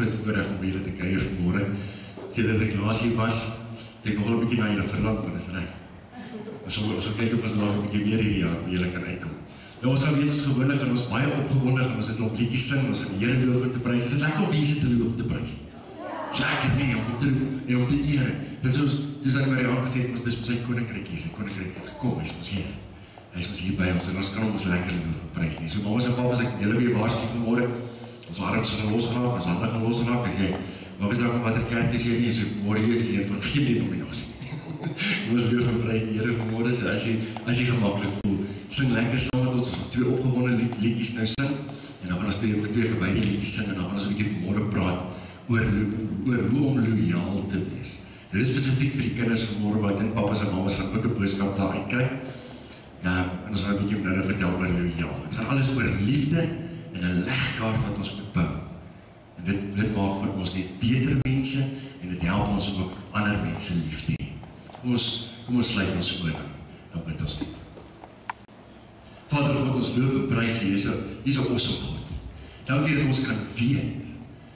groot voorreg om julle te kuier vanmôre. Sedert ek laas hier was, ek nogal 'n bietjie na julle verlang, maar dis reg. Ons sal ons sal kyk of ons nou 'n bietjie meer hierdie jaar by julle kan uitkom. Nou ons gaan wees as gewoonlik en ons baie opgewonde en ons het 'n klomp liedjies sing, ons het die Here loof en te prys. Dit is lekker om Jesus te loof en te prys. Lekker nee, om te en om te eer. Dit is ons dis dan maar al gesê, ons dis sy koninkryk hier, sy koninkryk het gekom, hy's mos hier. Hy's mos hier by ons en ons kan ons lekker loof en prys nie. So mamas en papas, ek julle weer waarsku vanmôre. Ons arms gaan losraak, ons hande gaan losraak as jy Maar is daar watter kerk is jy nie so môre is jy van geen denominasie. Ons loof en prys die Here vanmôre so as jy as jy gemaklik voel, sing lekker saam met ons ons twee opgewonde lied, liedjies nou sing en dan gaan ons twee twee gewyde liedjies sing en dan gaan ons 'n bietjie vanmôre praat oor oor hoe om lojaal te wees. Dit is spesifiek vir die kinders vanmôre wat dink pappas en mammas gaan ook 'n boodskap daar uitkry. Ja, en ons gaan 'n bietjie nou vertel oor lojaal. Dit gaan alles oor liefde en 'n legkaart wat ons moet bou. En dit dit maak vir ons net beter mense en dit help ons om ook ander mense lief te hê. Kom ons kom ons sluit ons oë dan. Dan bid ons net. Vader God, ons loof en prys U. Is 'n is 'n awesome God. Dankie dat ons kan weet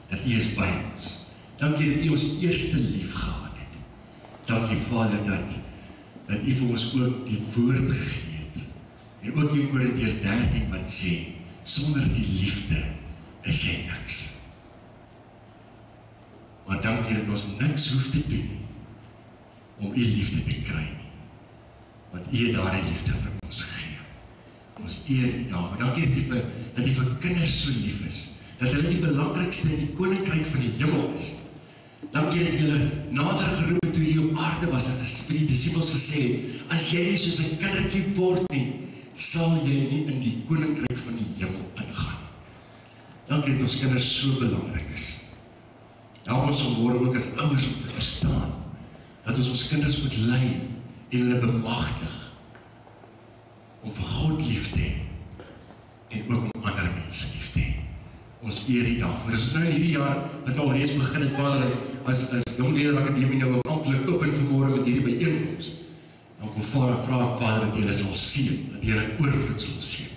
dat U is by ons. Dankie dat U ons eerste lief gehad het. Dankie Vader dat dat U vir ons ook die woord gegee het. En ook in Korintiërs 13 wat sê sonder die liefde is jy niks. Maar dankie dat ons niks hoef te doen nie om u liefde te kry nie. Want u het daardie liefde vir ons gegee. Ons eer u daarvoor. Dankie dat u vir dat u vir kinders so lief is. Dat hulle die belangrikste in die koninkryk van die hemel is. Dankie dat julle nader geroep het toe jy op aarde was en vir die disippels gesê het, as jy nie soos 'n kindertjie word nie, sal jy nie in die koninkryk van die hemel ingaan. Dankie dat ons kinders so belangrik is. Help ons om môre ook as ouers om te verstaan dat ons ons kinders moet lei en hulle bemagtig om vir God lief te hê en ook om ander mense lief te hê. Ons eer U daarvoor. Dis nou hierdie jaar wat al reeds begin het Vader as as jong leerder akademie nou amptelik oop en vanmôre met hierdie byeenkoms. Dan kom Vader vra Vader dat jy sal seën, dat jy 'n oorvloed sal seën.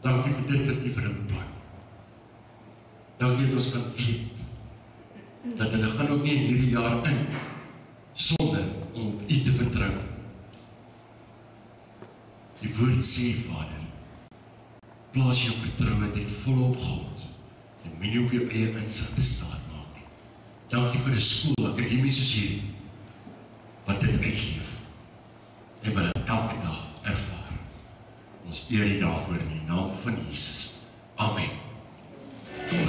Dankie vir dit wat U vir hom plan. Dankie dat ons kan weet dat hulle gaan ook nie in hierdie jaar in sonder om U te vertrou. Die woord sê Vader, plaas jou vertroue ten volle op God en moenie op jou eie insig te staan maak nie. Dankie vir 'n skool, akademie soos hierdie wat dit uitleef en wat dit elke dag ervaar. Ons eer U daarvoor in die naam van Jesus. Amen. Kom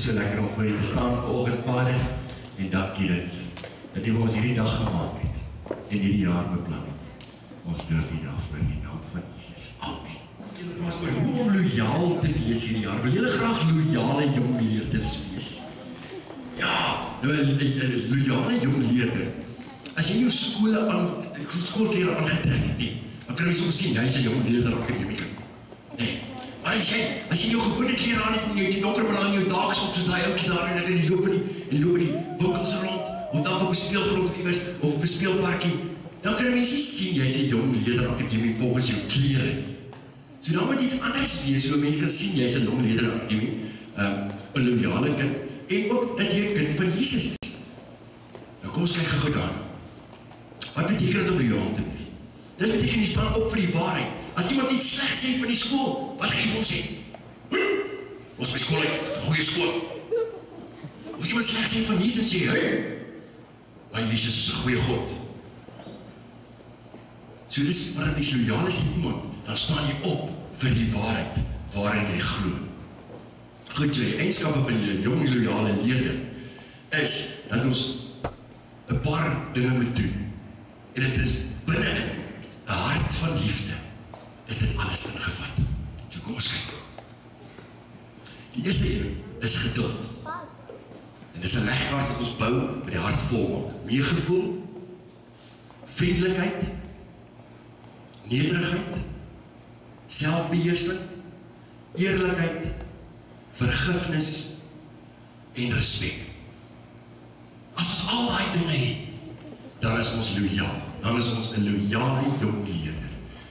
is so lekker om voor U te staan vanoggend Vader en dankie dat dat U ons hierdie dag gemaak het en hierdie jaar beplan het. Ons loof U daarvoor in die naam van Jesus. Amen. julle oor hoe om lojaal te wees hierdie jaar. Wil julle graag lojale jong leerders wees? Ja, nou 'n lojale jong leerder. As jy jou skole aan skoolklere aangetrek het, nie, dan kan jy soms sien jy's 'n jong leerder akademiker. Nee. Maar as jy as jy jou gewone klere aan het en jy het die donker bril in jou daaks op soos daai ouetjies daar en hulle loop in die en loop in die winkels rond of dan op 'n speelgrond of iewers of op 'n speelparkie, dan kan mense sien jy's 'n jong leerder akademie volgens jou klere. So dan moet iets anders wees so mense kan sien jy's 'n jong leerder akademie, ehm, 'n um, loyale kind en ook dat jy 'n kind van Jesus is. Nou kom ons kyk gou dan. Wat beteken dit om loyaal te wees? Dit beteken jy staan op vir die waarheid. As iemand iets sleg sê van die skool, wat gaan jy hom sê? Hm? Ons by skool uit, goeie skool. Of iemand sleg sê van Jesus sê, "Hey, maar Jesus is 'n goeie God." So dis maar as jy loyaal is teen iemand, dan staan jy op vir die waarheid waarin jy glo. Goed, so die eienskappe van 'n jong loyale leerder is dat ons 'n paar dinge moet doen. En dit is binne 'n hart van liefde alles ingevat. So kom ons kyk. Die eerste een is geduld. En dis 'n legkaart wat ons bou met die hart vol maak. Meegevoel, vriendelikheid, nederigheid, selfbeheersing, eerlikheid, vergifnis en respek. As ons al daai dinge het, dan is ons lojaal. Dan is ons 'n loyale jong leerder.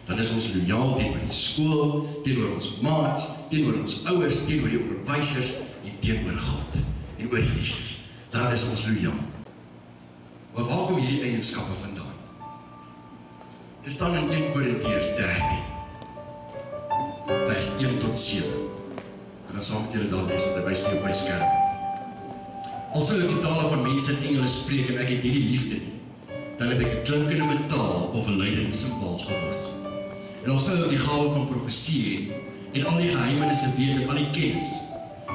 Dan is ons lojaal teenoor die skool, teenoor ons maats, teenoor ons ouers, teenoor die onderwysers en teenoor God en oor Jesus. Dan is ons lojaal. Maar waar kom hierdie eienskappe vandaan? Dit staan in 1 Korintiërs 13 vers 1 tot 7. Ek gaan saam met julle daar lees, dit wys vir jou my skerm. Alsou ek die tale van mense en engele spreek en ek het nie die liefde nie, dan het ek 'n klinkende metaal of 'n leidende simbool geword. En alsou ek die gawe van profesie hê en al die geheimenisse weet en al die kennis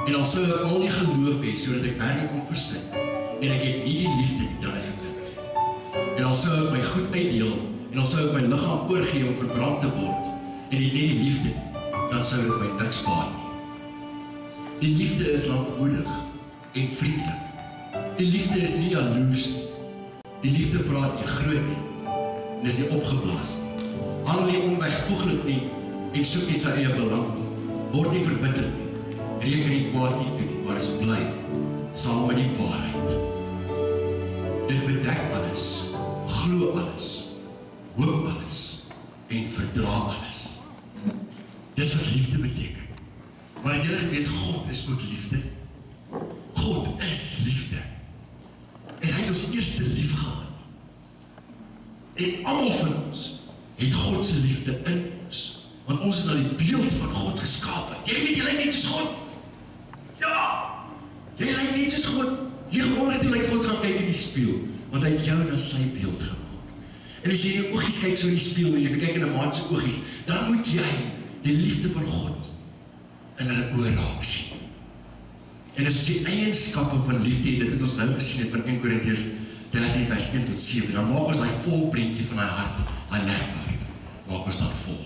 en alsou ek al die geloof hê sodat ek berge kon versit en ek het nie die liefde nie, dan is ek niks. En alsou ek my goed uitdeel en alsou ek my liggaam oorgee om verbrand te word en het nie die liefde dan sou dit my niks baat nie. Die liefde is lankmoedig en vriendelik. Die liefde is nie jaloers nie. Die liefde praat nie groot nie. En is nie opgeblaas nie. Handel nie onwegvoeglik nie en soek nie sy eie belang nie. Word nie verbitter nie. Reken nie kwaad nie toe nie, maar is bly saam met die waarheid. Dit bedek alles, glo alles, hoop alles en verdra alles. Dis wat liefde beteken. Maar het julle geweet God is ook liefde? God is liefde. En hy het ons eerste lief gehad. En almal van ons het God se liefde in ons. Want ons is na die beeld van God geskape. Jy weet jy lyk net soos God. Ja. Jy lyk net soos God. Jy hoor dit lyk God gaan kyk in die spieël, want hy het jou na sy beeld gemaak. En as jy jou oogies kyk so in die spieël en jy kyk in 'n maat se oogies, dan moet jy die liefde van God in hulle oë raak sien. En as die eienskappe van liefde dit het ons nou gesien het van 1 Korintiërs 13 vers 1 tot 7, dan maak ons daai vol prentjie van daai hart, daai legbaar. Maak ons dan vol.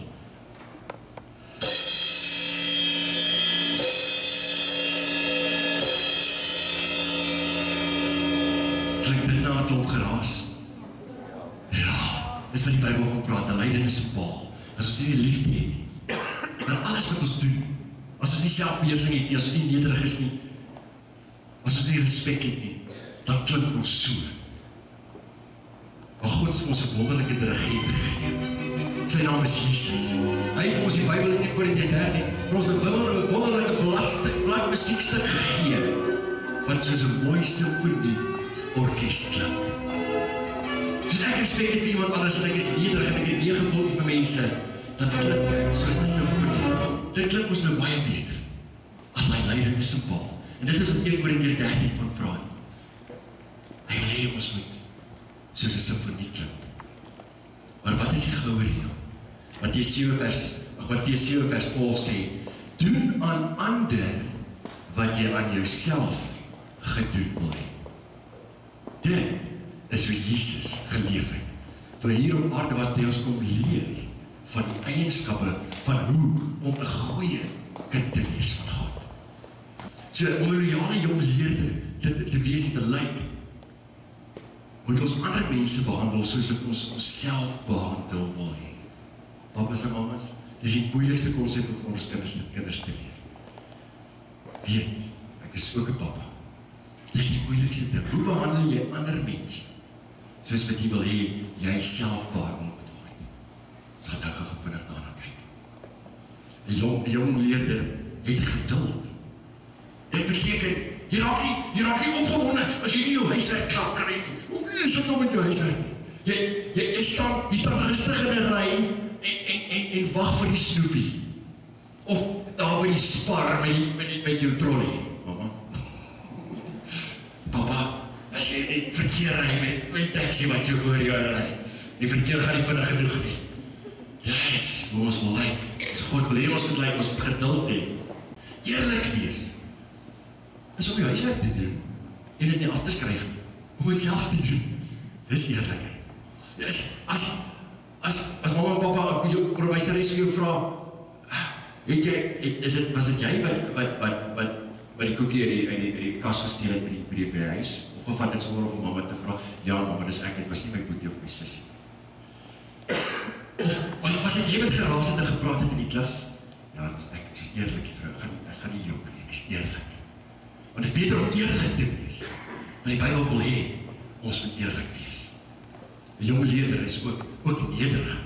Klink dit nou 'n klomp geraas? Ja, dis wat die Bybel van praat, 'n lydende paal. As ons nie die liefde het nie, dan alles wat ons doen, as ons nie selfbeheersing het nie, as ons nie nederig is nie, as ons nie respek het nie, dan klink ons so. Maar God het ons 'n wonderlike dirigent gegee. Sy naam is Jesus. Hy het vir ons die Bybel in 1 Korintiërs 13 vir ons 'n wonderlike wonderlike bladstuk, blad musiekstuk gegee wat soos 'n mooi simfonie orkes klink. Dis ek respek vir iemand anders en ek is nederig en ek het nie gevoel vir mense dat klink dit soos 'n simfonie. Dit klink ons nou baie beter as my leidende simbool. En dit is wat 1 Korintiërs 13 van praat. Hy lê ons moet soos 'n simfonie klink. Maar wat is die goue reël? Matteus 7 vers Matteus 7 vers 12 sê: Doen aan ander wat jy aan jouself gedoen wil hê. Dit is hoe Jesus geleef het. Hy hier op aarde was, hy ons kom leer van die eienskappe van hoe om 'n goeie kind te wees van God. So om 'n loyale jong leerder te te wees te lyk moet ons ander mense behandel soos wat ons onsself behandel wil hê. Papas en mamas, dis die moeilikste konsep om ons kinders te kinders te leer. Weet, ek is ook 'n pappa. Dis die moeilikste ding. Hoe behandel jy ander mense? Soos wat jy wil hê jy self behandel moet word. Ons gaan nou gou vinnig daarna kyk. 'n Jong jong leerder het geduld. Dit beteken jy raak nie jy raak nie opgewonde as jy nie jou huiswerk klaar kry nie. Nie sit nou met jou huiswerk? Jy jy jy staan jy staan rustig in 'n ry en en en, en wag vir die snoepie. Of daar by die spar met die met die met jou trolley. Mamma. Papa, as jy net verkeer ry met met taxi wat so voor jou ry. Die verkeer gaan nie vinnig genoeg nie. Yes, ons wil lyk. As God wil hê ons moet lyk, ons moet geduld hê. Eerlik wees. Is om jou huiswerk te doen en dit nie af te skryf nie. Om dit self te doen. Dis eerlikheid. Dis as as as mamma en pappa jou onderwyseres vir jou vra, het jy het, is dit was dit jy wat wat wat wat wat die koekie uit die uit die, die kas gesteel het by die by die, by die huis of gevat het sommer om mamma te vra, ja mamma, dis ek, dit was nie my boetie of my sussie. Of was was dit jy wat geraas het en gepraat het in die klas? Ja, was ek, is eerlik ek gaan ek gaan nie jok nie, ek is eerlik. Want dit is beter om eerlik te wees. Want die Bybel wil hê ons moet eerlik wees. 'n Jong leerder is ook ook nederig.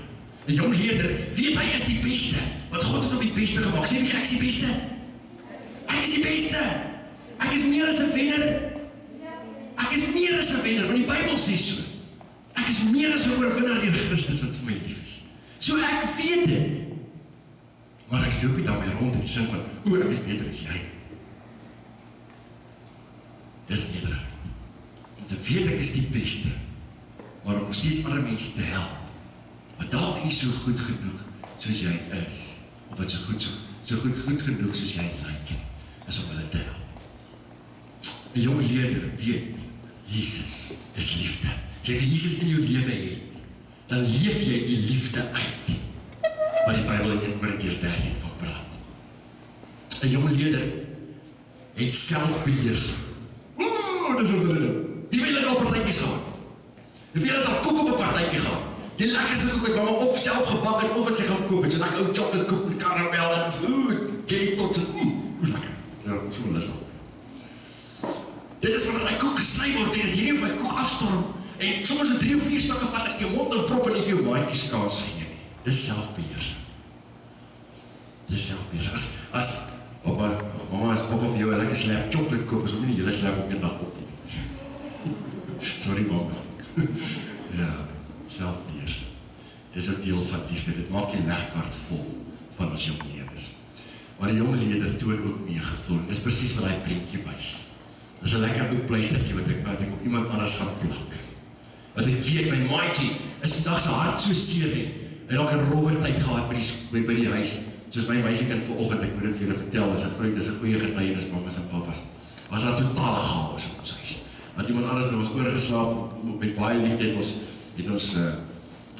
'n Jong leerder weet hy is die beste, want God het hom die beste gemaak. Sê jy ek is die beste? Ek is die beste. Ek is meer as 'n wenner. Ek is meer as 'n wenner, want die Bybel sê so. Ek is meer as 'n oorwinnaar deur Christus wat vir my lief is. So ek weet dit. Maar ek loop nie daarmee rond in die sin van, o, ek is beter as jy. Dis nederig. Te weet ek is die beste, maar om steeds ander mense te help. Wat dalk nie so goed genoeg soos jy is, of wat so goed so, so goed goed genoeg soos jy lyk, is om hulle te help. 'n Jong leerder weet Jesus is liefde. As jy vir Jesus in jou lewe het, dan leef jy die liefde uit. Wat die Bybel in 1 Korintiërs 13 van praat. 'n Jong leerder het selfbeheersing. Ooh, dis 'n wonder. Wie wil dit al partytjies gehad? Wie wil dit al koek op 'n partytjie gehad? Die lekkerste koek wat mamma of self gebak het of wat sy gaan koop het. So lekker ou chocolate koek met karamel en ooh, jy tot. Ooh, lekker. Ja, so lustig. Dit is wanneer hy koek gesny word en dit hierdie op hy koek afstorm en soms 'n 3 of 4 stukke vat in jou mond en prop vir jou maatjies kan sê nie. Dis selfbeheersing. Dis selfbeheersing. As as Papa, mamma as papa vir jou 'n lekker slap chocolate koop, is hom nie hele slap op eendag op nie. Sorry mamma. ja, selfbeheersing. Dis 'n deel van liefde. Dit maak jou legkaart vol van ons jong leerders. Maar die jong leerder toon ook meegevoel. Dis presies wat daai prentjie wys. Dis 'n lekker ou pleistertjie wat ek wat ek op iemand anders gaan plak. Wat ek weet my maatjie is vandag se hart so seer nie. Hy dalk 'n rowwe tyd gehad by die by, by die huis. Soos my meisiekind vanoggend, ek moet dit vir julle vertel, dis 'n goeie dis 'n goeie getuienis mammas en pappas. Was daar totale chaos in ons huis. Want iemand anders het ons oorgeslaap met baie liefde het ons het ons uh,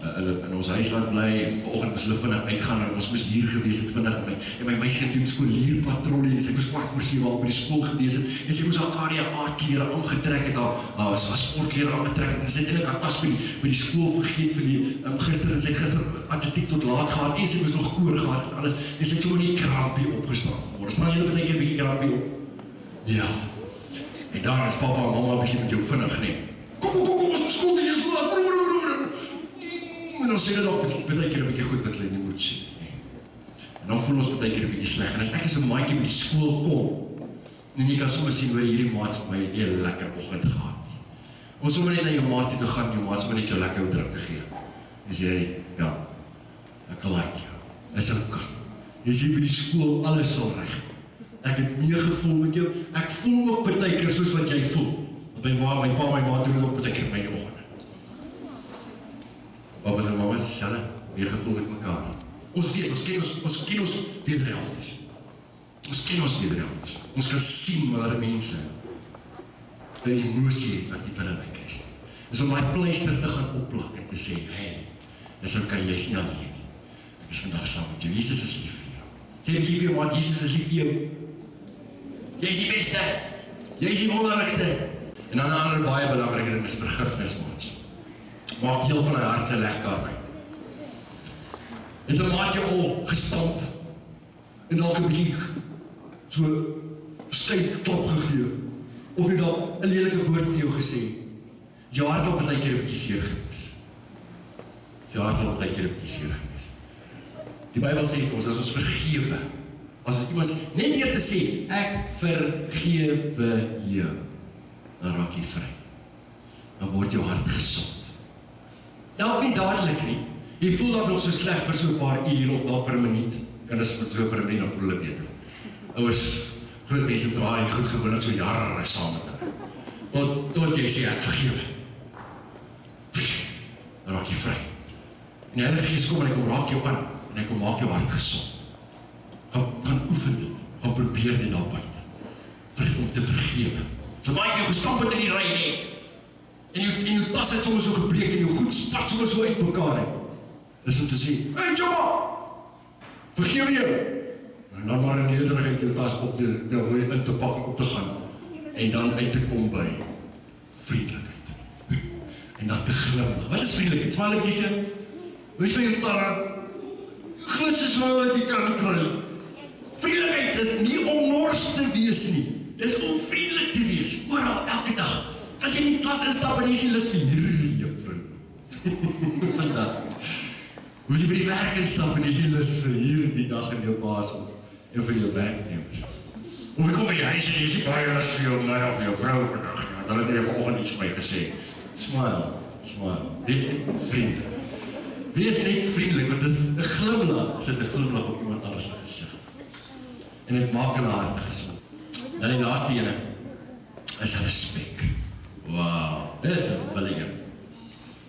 uh, in ons huis laat bly. En vanoggend moes hulle vinnig uitgaan en ons moes hier gewees het vinnig met my en my meisie het doen skoolier patrollie en sy moes kwart voor 7 al by die skool gewees het en sy moes haar KDA klere aangetrek het haar haar was sportklere aangetrek en sy het eintlik haar tas by die, by die skool vergeet vir die um, gister en sy het gister atletiek tot laat gehad en sy moes nog koor gehad en alles en sy het so net krampie opgestaan. Môre staan julle baie keer 'n bietjie krampie op? Ja en dan is pappa en mamma bietjie met jou vinnig net kom kom kom ons moet skool toe jy is laat broer broer broer en dan sê hulle op baie keer 'n bietjie goed wat hulle nie moet sê nie. En dan voel ons baie keer 'n bietjie sleg. En as ek as 'n maatjie by die skool kom, en jy kan sommer sien hoe hierdie maat vir my 'n hele lekker oggend gehad het. Ons sommer net na jou maat toe te gaan, jou maat sommer net jou lekker druk te gee. Dis jy, ja. Ek like jou. Is ook. Jy sien by die skool alles sal reg. Ek het meer gevoel met jou. Ek voel ook baie keer soos wat jy voel. Want my ma, my pa, my ma doen dit ook baie keer by my oggend. Papa's en mama's dieselfde weer gevoel met mekaar. Ons weet, ons ken ons ons ken ons wederhelftes. Ons ken ons wederhelftes. Ons kan sien waar mense 'n emosie het wat nie vir hulle lyk is. Dis om daai pleister te gaan opplak en te sê, "Hey, dis ok, jy's nie alleen nie. is vandag saam met jou. Jesus is lief vir jou. Sê bietjie vir jou maat, Jesus is lief vir jou. Jy is die beste. Jy is die wonderlikste. En dan 'n ander baie belangrike ding is vergifnis maat. Maak deel van 'n hart se legkaart uit. Dan maak jy al gestamp. En dalk 'n bietjie so skei klop gegee. Of jy dalk 'n lelike woord vir jou gesê. Jou hart op baie keer 'n bietjie seer gewees. Jou hart op baie keer 'n bietjie seer gewees. Die Bybel sê vir ons as ons vergewe, as ons iemand net deur te sê ek vergewe jou, dan raak jy vry. Dan word jou hart gesond. Dalk nie dadelik nie. Jy voel dalk nog so sleg vir so 'n paar uur of dalk vir 'n minuut. Kinders met so vir 'n minuut dan voel hulle beter. Ouers groot mense dra hier goed gewoonlik so jare saam met hulle. Tot tot jy sê ek vergewe. Dan raak jy vry. En die Heilige Gees kom en hy kom raak jou aan en hy kom maak jou hart gesond. Gaan gaan oefen dit. Gaan probeer dit daar buite. Vir om te vergewe. So baie jy gestamp het in die ry nie. En jou en jou tas het sommer so gebreek en jou goed spat sommer so uit. Dis om te sê, "Hey Joma, vergewe jou." En dan maar in nederigheid jou tas op te nou in te pak op te gaan en dan uit te kom by vriendelikheid. En dan te glimlag. Wat is vriendelikheid? Smaak net sê, "Wie sê jy daar?" Grootste smaak wat jy kan kry. Vriendelikheid is nie om nors te wees nie. Dis om vriendelik te wees oral elke dag. As jy in die klas instap en jy sien lus vir hierdie juffrou. Wat sê dit? Hoe jy by die werk instap en jy sien lus vir hierdie dag in jou baas of een van jou werknemers. Ek kom die huis en jy sien baie lus vir jou man of jou vrou vandag. Want hulle het jy vanoggend iets vir my gesê. Smile, smile. Wees net vriendelik. Wees net vriendelik want dit is 'n glimlag. Sit 'n glimlag op iemand anders se gesig. En dit maak hulle hart gesond. Dan die laaste ene is respek. Wow, dis 'n verlinger.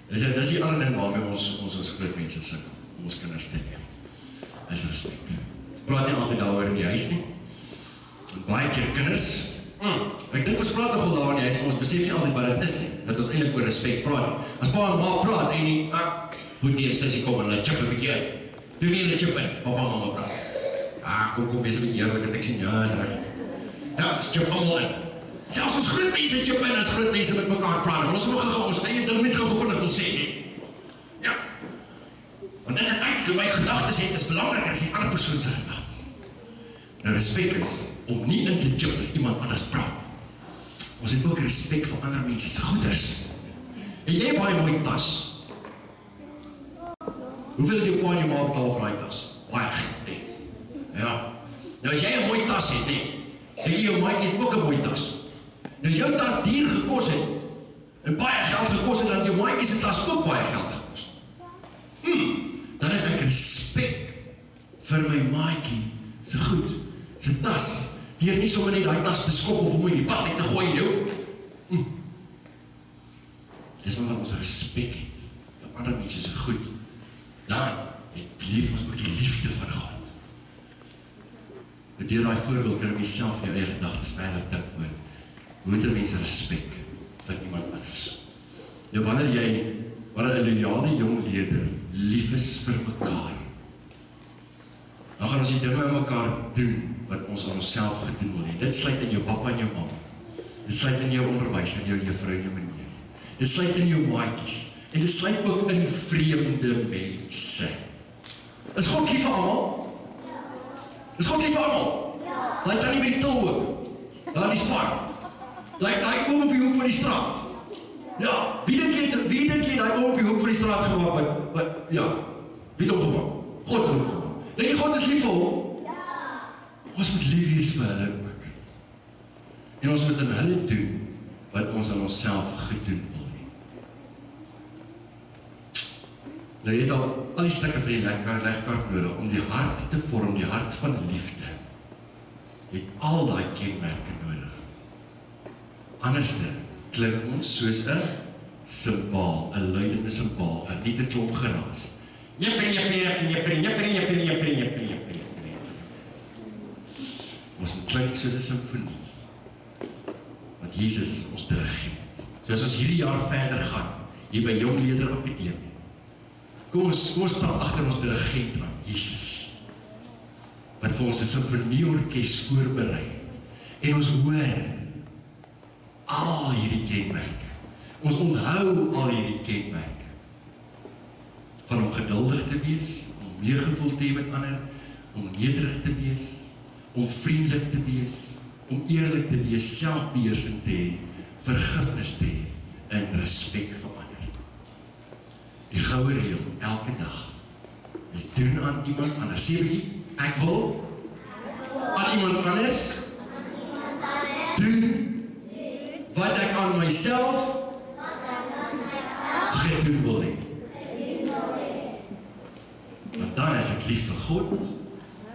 Dis dit dis die ander ding waarmee ons ons as groot mense om ons kinders te leer. Is respek. Ons praat nie altyd daaroor in die huis nie. En baie keer kinders Mm. Ek dink ons praat nogal daaroor in die huis, ons besef nie altyd wat dit is nie. Dat ons eintlik oor respek praat. nie. As pa en ma praat en nie, ah, moet jy sussie kom en hulle chip 'n bietjie uit. Doen jy hulle chip in? Papa en mamma praat. Ah, kom kom, wees 'n bietjie eerlik, ek sien ja, is reg. Ja, dis chip almal in. Selfs ons groot mense chip in as groot mense met mekaar praat. Maar ons moet gou ons eie ding net gou vinnig wil sê nie. Ja. Want dit is eintlik my gedagtes het is belangriker as die ander persoon se gedagtes. Nou respek is om nie in te chip as iemand anders praat. Ons het ook respek vir ander mense se goeders. Het jy baie mooi tas? Hoeveel het jou pa en jou ma betaal vir daai tas? Baie geld. Nou as jy 'n mooi tas het, nee. Het jy jou maatjie het ook 'n mooi tas. Nou as jou tas duur gekos het en baie geld gekos het, dan het jou maatjie se tas ook baie geld gekos. Hm, dan het ek respek vir my maatjie se goed, se tas. Deur nie sommer net daai tas te skop of hom in die pad uit te gooi nie. Hm. Dis wanneer ons respek het vir ander mense se goed. Dan het lief ons ook die liefde van God. Met deur daai voorbeeld kan ek myself in jou eie gedagtes verder dink oor hoe het mense respek vir iemand anders. Nou wanneer jy wanneer 'n loyale jong leier lief is vir mekaar. Dan gaan ons die dinge met mekaar doen wat ons aan onsself gedoen word. Dit sluit in jou pappa en jou mamma. Dit sluit in jou onderwys en jou juffrou en jou meneer. Dit sluit in jou maatjies en dit sluit ook in vreemde mense. Is God lief vir almal? Is God lief vir almal? Ja. Daai tannie by die til ook. Daar in die spar. Daai daai oom op die hoek van die straat. Ja, wie dink jy wie dink jy daai oom op die hoek van die straat gemaak het? Wat ja. Wie het hom gemaak? God het hom gemaak. Dink jy God is lief vir hom? Ja. Ons moet lief wees vir hulle ook. En ons moet aan hulle doen wat ons aan onsself gedoen wil hê. Nou jy het al al die stukke van die lekker legkaart nodig om die hart te vorm, die hart van liefde. Jy het al daai kenmerke nodig. Anderste klink ons soos 'n simbaal, 'n luidende simbaal, 'n nie te klomp geraas. Jepper jepper jepper jepper jepper jepper jepper jepper jepper. Ons moet klink soos 'n simfonie. Want Jesus ons dirigent. So as ons hierdie jaar verder gaan hier by Jong Leier Akademie Kom ons kom ons stap agter ons dirigent aan, Jesus. Wat vir ons 'n simfonieorkes voorberei. En ons hoor al hierdie kenmerke. Ons onthou al hierdie kenmerke. Van om geduldig te wees, om meegevoel te hê met ander, om nederig te wees, om vriendelik te wees, om eerlik te wees, selfbeheersing te hê, vergifnis te hê en respek vir. Die goue reël elke dag is doen aan iemand anders. Sê bietjie, ek wil aan iemand anders doen wat ek aan myself gedoen wil hê. Want dan is ek lief vir God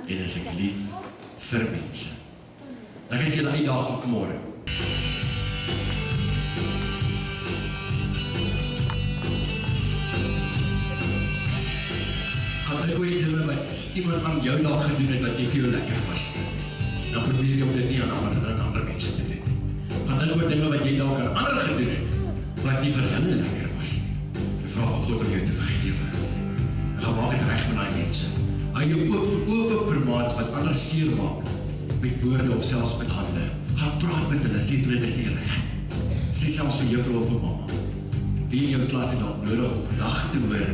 en is ek lief vir mense. Ek het julle uitdaging vanmôre. Iemand aan jou dalk gedoen het wat nie vir jou lekker was nie. Dan probeer jy om dit nie aan ander aan ander mense te doen. Gaan dink oor dinge wat jy dalk aan ander gedoen het wat nie vir hulle lekker was nie. Jy vra vir God om jou te vergewe. En gaan maak dit reg met daai mense. Hou jou oop vir maats wat ander seer maak met woorde of selfs met hande. Gaan praat met hulle, sê vir hulle dis nie reg. Sê selfs vir juffrou of vir mamma. Wie in jou klas het dalk nodig om vandag te hoor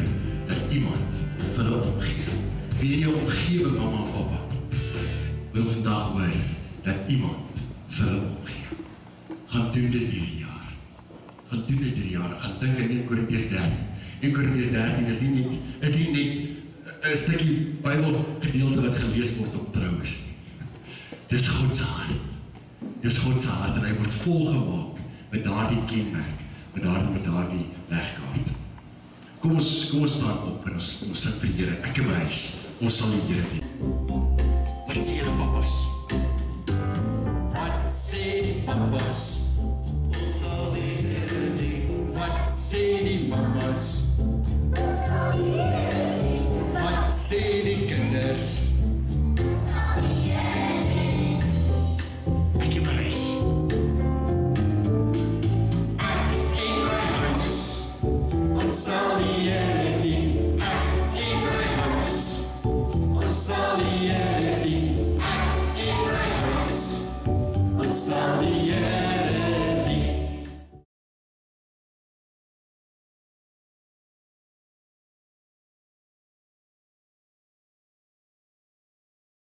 dat iemand vir hulle omgee. Wie in jou omgewing mamma en pappa wil vandag hoor dat iemand vir hulle omgee. Gaan doen dit hierdie jaar. Gaan doen dit hierdie jaar. Gaan dink in 1 Korintiërs 13. 1 Korintiërs 13 is nie net is nie net 'n stukkie Bybel gedeelte wat gelees word om troues nie. Dis God se hart. Dis God se hart en hy word volgemaak met daardie kenmerk, met daardie met daardie wegkaart. Kom ons kom ons staan op en ons ons sing vir die Here. Ek en my huis, ons sal die Here dien. Wat